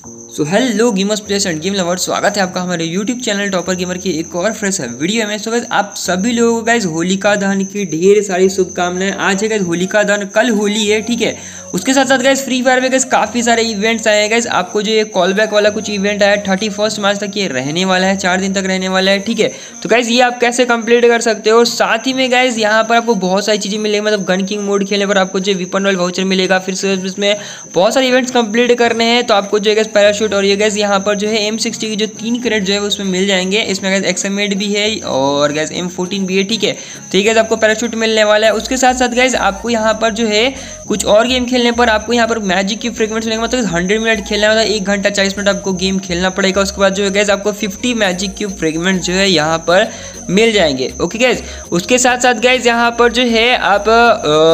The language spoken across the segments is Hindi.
So hello gamers place and game lovers स्वागत है आपका हमारे यूट्यूब चैनल टॉपर गेमर की एक और फ्रेश वीडियो में। सो आप सभी लोगों को गाइज़ होलिका दहन की ढेर सारी शुभकामनाएँ। आज है गाइज़ होलिका दहन, कल होली है, ठीक है? उसके साथ साथ गाइज़ फ्री फायर में गाइज़ काफ़ी सारे इवेंट्स आए हैं गाइज़ आपको जो ये कॉल बैक वाला कुछ इवेंट आया थर्टी फ़र्स्ट मार्च तक ये रहने वाला है, चार दिन तक रहने वाला है, ठीक है? तो गाइज़ ये आप कैसे कंप्लीट कर सकते हो? साथ ही में गाइज़ यहाँ पर आपको बहुत सारी चीज़ें मिलेगी मतलब गन किंग मोड खेलने पर आपको जो विपन वाल वाउचर मिलेगा, फिर से इसमें बहुत सारे इवेंट्स कंप्लीट करने हैं। तो आपको जो है पैराशूट और ये गैस यहाँ पर जो है एम सिक्सटी की जो तीन क्रेड जो है उसमें मिल जाएँगे। इसमें गैस एक्सएमेड भी है और गैस एम फोर्टीन भी है, ठीक है? तो ये गैस आपको पैराशूट मिलने वाला है। उसके साथ साथ गैस आपको यहाँ पर जो है कुछ और गेम खेलने पर आपको यहाँ पर मैजिक की फ्रिक्वेंस मिलेगा। मतलब हंड्रेड मिनट खेलना मतलब एक घंटा चालीस मिनट आपको गेम खेलना पड़ेगा। उसके बाद जो है गैस आपको फिफ्टी मैजिक क्यूब फ्रेगमेंट जो है यहाँ पर मिल जाएँगे। ओके गैस उसके साथ साथ गैस यहाँ पर जो है आप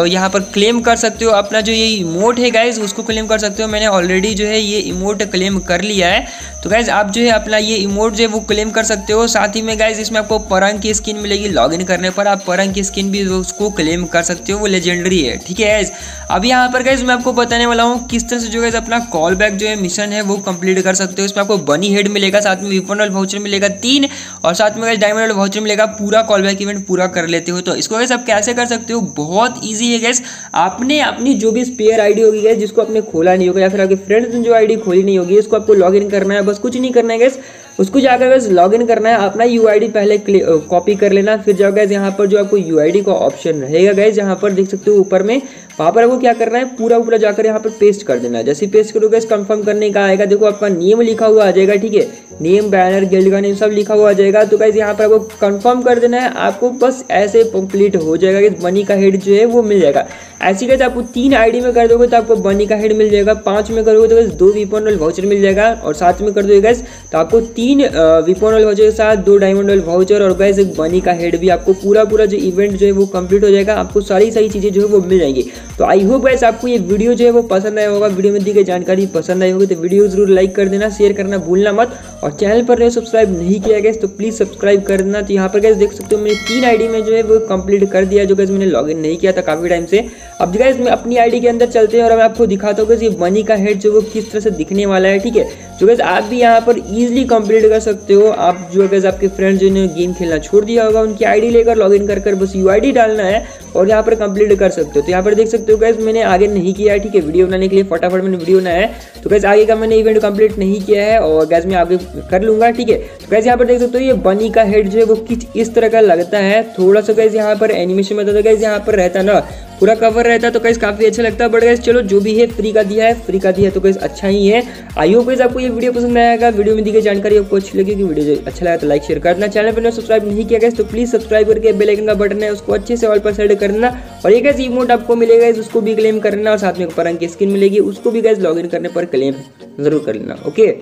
यहाँ पर क्लेम कर सकते हो। अपना जो ये इमोट है गैस उसको क्लेम कर सकते हो। मैंने ऑलरेडी जो है ये इमोट क्लेम कर लिया है। तो गैस आप जो है अपना ये इमोट जो है वो क्लेम कर सकते हो। साथ ही में गैस इसमें आपको परंग की स्किन मिलेगी। लॉगिन करने पर आप परंग की स्किन भी उसको क्लेम कर सकते हो। वो लेजेंडरी है, ठीक है गैस अब यहाँ पर गैस मैं आपको बताने वाला हूँ किस तरह से जो गैस अपना कॉल बैक जो है मिशन है वो कंप्लीट कर सकते हो। इसमें आपको बनी हेड मिलेगा, साथ में विपन वाउचर मिलेगा तीन, और साथ में गैस डायमंड वाउचर मिलेगा। पूरा कॉल बैक इवेंट पूरा कर लेते हो। तो इसको गैस आप कैसे कर सकते हो? बहुत ईजी है गैस आपने अपनी जो भी स्पेयर आईडी होगी गैस जिसको आपने खोला नहीं होगा, या फिर आपके फ्रेंड्स ने जो आईडी खोली होगी इसको आपको लॉग इन करना है बस कुछ नहीं करना है गैस उसको जाकर बस लॉग इन करना है, अपना यूआईडी पहले कॉपी कर लेना, फिर जाओ गैस यहाँ पर जो आपको यूआईडी का ऑप्शन रहेगा गैस यहाँ पर देख सकते हो ऊपर में, वहाँ पर आपको क्या करना है, पूरा पूरा जाकर यहाँ पर पेस्ट कर देना है। जैसे पेस्ट करोगे कंफर्म करने का आएगा, देखो आपका नियम लिखा हुआ आ जाएगा, ठीक है? नेम बैनर गिल्ड का नेम सब लिखा हुआ आ जाएगा तो गाइज़ यहाँ पर आपको कंफर्म कर देना है, आपको बस ऐसे कंप्लीट हो जाएगा कि बनी का हेड जो है वो मिल जाएगा। ऐसी गैस आपको तीन आईडी में कर दोगे तो आपको बनी का हेड मिल जाएगा, पाँच में करोगे तो गैस दो विपोन वाउचर मिल जाएगा, और सात में कर दोगे गैस तो आपको तीन विपोन वाल वाउचर के साथ दो डायमंड वाल वाउचर और गैस एक बनी का हेड भी आपको पूरा पूरा जो इवेंट जो है वो कंप्लीट हो जाएगा। आपको सारी सारी चीज़ें जो है वो मिल जाएँगी। तो आई होप गैस आपको ये वीडियो जो है वो पसंद आया होगा। वीडियो में दी गई जानकारी पसंद आई होगी तो वीडियो ज़रूर लाइक कर देना शेयर करना भूलना मत। और चैनल पर रहे सब्सक्राइब नहीं किया गया तो प्लीज़ सब्सक्राइब कर देना तो यहाँ पर गैस देख सकते हो मैंने तीन आईडी में जो है वो कंप्लीट कर दिया जो गैस मैंने लॉगिन नहीं किया था काफ़ी टाइम से। अब जो गैस मैं अपनी आईडी के अंदर चलते हैं और मैं आपको दिखाता हूँ कि ये मनी का हेड जो वो किस तरह से दिखने वाला है, ठीक है? जो गैस आप भी यहाँ पर इजिली कंप्लीट कर सकते हो। आप जो गैस आपके फ्रेंड्स जिन्होंने गेम खेलना छोड़ दिया होगा, उनकी आईडी लेकर लॉगिन कर कर बस यूआईडी डालना है और यहाँ पर कंप्लीट कर सकते हो। तो यहाँ पर देख सकते हो गैस मैंने आगे नहीं किया है, ठीक है? वीडियो बनाने के लिए फटाफट मैंने वीडियो बनाया है। तो गैस आगे का मैंने इवेंट कंप्लीट नहीं किया है और गैस मैं आगे कर लूँगा, ठीक है? तो गैस यहाँ पर देख सकते हो, ये बनी का हेड जो है वो किस इस तरह का लगता है। थोड़ा सा गैस यहाँ पर एनिमेशन में तो गैस यहाँ पर रहता ना। पूरा कवर रहता है तो कैसे काफ़ी अच्छा लगता है बट गैस चलो जो भी है फ्री का दिया है फ्री का दिया है तो कैसे अच्छा ही है। आई होप कैसे आपको ये वीडियो पसंद आएगा वीडियो में दी गई जानकारी आपको अच्छी लगी कि वीडियो अच्छा लगा तो लाइक शेयर करना चैनल पर सब्सक्राइब नहीं किया गया तो प्लीज़ सब्सक्राइब करके बेल आइकन का बटन है, उसको अच्छे से ऑल पर सेट करना। और ये गैस इमोट आपको मिलेगा उसको भी क्लेम करना और साथ में परंग की स्किन मिलेगी, उसको भी गैस लॉग करने पर क्लेम ज़रूर कर लेना ओके